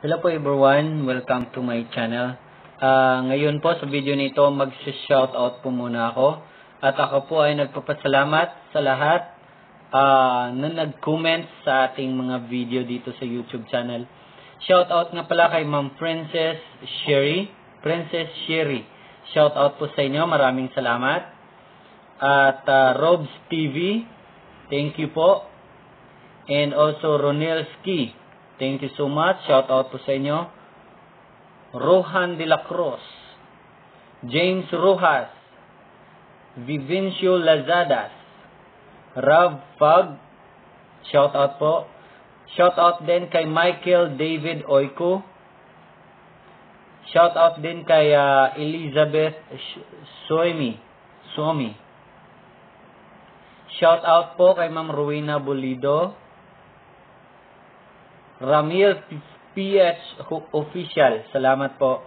Hello po everyone, welcome to my channel. Ah, ngayon po sa video nito mag-shoutout po muna ako. At ako po ay nagpapasalamat sa lahat ah, na nag-comment sa ating mga video dito sa YouTube channel. Shoutout nga pala kay Ma'am Princess Sherry. Princess Sherry. Shoutout po sa inyo, maraming salamat. At ah, Robs TV, thank you po. And also Ronelski. Thank you so much. Shout out po sa inyo. Rohan de la Cruz. James Rojas. Vivencio Lazadas. Rav Fag. Shout out po. Shout out din kay Michael David Oiko. Shout out din kay ah, Elizabeth Soimi. Suomi. Shout out po kay Ma'am Rowena Bolido. Ramil PH Official. Salamat po.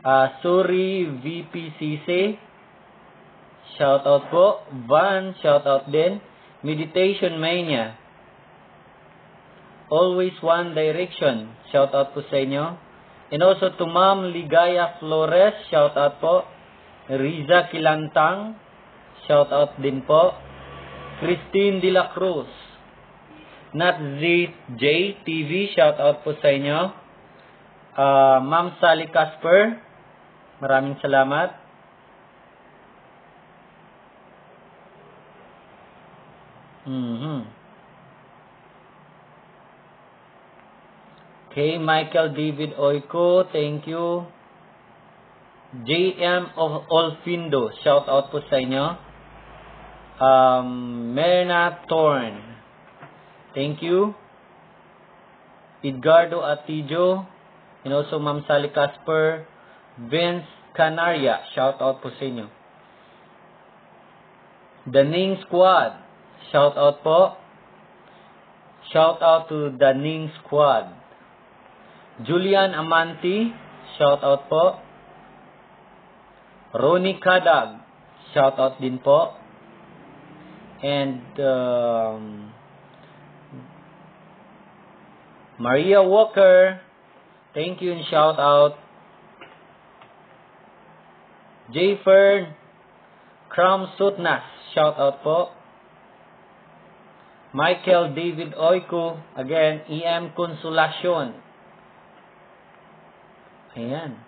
Ah, Suri VPCC. Shout out po. Van, shout out din. Meditation Mania. Always One Direction. Shout out po sa inyo. And also to Ma'am Ligaya Flores. Shout out po. Riza Kilantang. Shout out din po. Christine De La Cruz. Nat Z TV, shout out po sa inyo. Ah, Ma'am Sally Casper, maraming salamat. Mhm. Okay, Michael David Oiko, thank you. JM of Olfindo, shout out po sa inyo. Um, Merna Torn, Thank you. Edgardo Atijo, and also Ma'am Sally Casper, Vince Canaria, shout out po sa inyo. The Ning Squad, shout out po. Shout out to the Ning Squad. Julian Amanti, shout out po. Ronnie Kadag, shout out din po. And um, Maria Walker, thank you and shout out. J. Fern, Cram Sutnas, shout out po. Michael David Oiko, again, EM Consolacion. Ayan.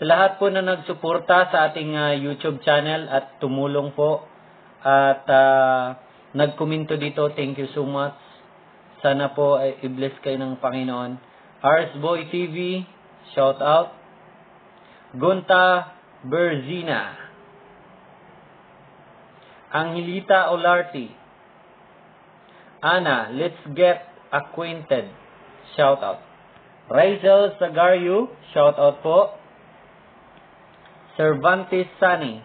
Sa lahat po na nagsuporta sa ating ah, YouTube channel at tumulong po at uh, nagkomento dito, thank you so much. Sana po ay i-bless kayo ng Panginoon. Ars Boy TV, shout out. Gunta Berzina. Angelita Olarte. Ana, let's get acquainted. Shout out. Rachel Sagario, shout out po. Cervantes Sani.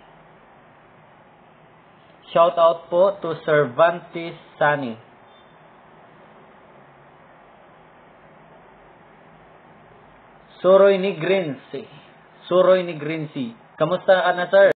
Shout out po to Cervantes Sani. Suroy ni Grinsi. Suroy ni Grinsi. Kamusta ka na, sir?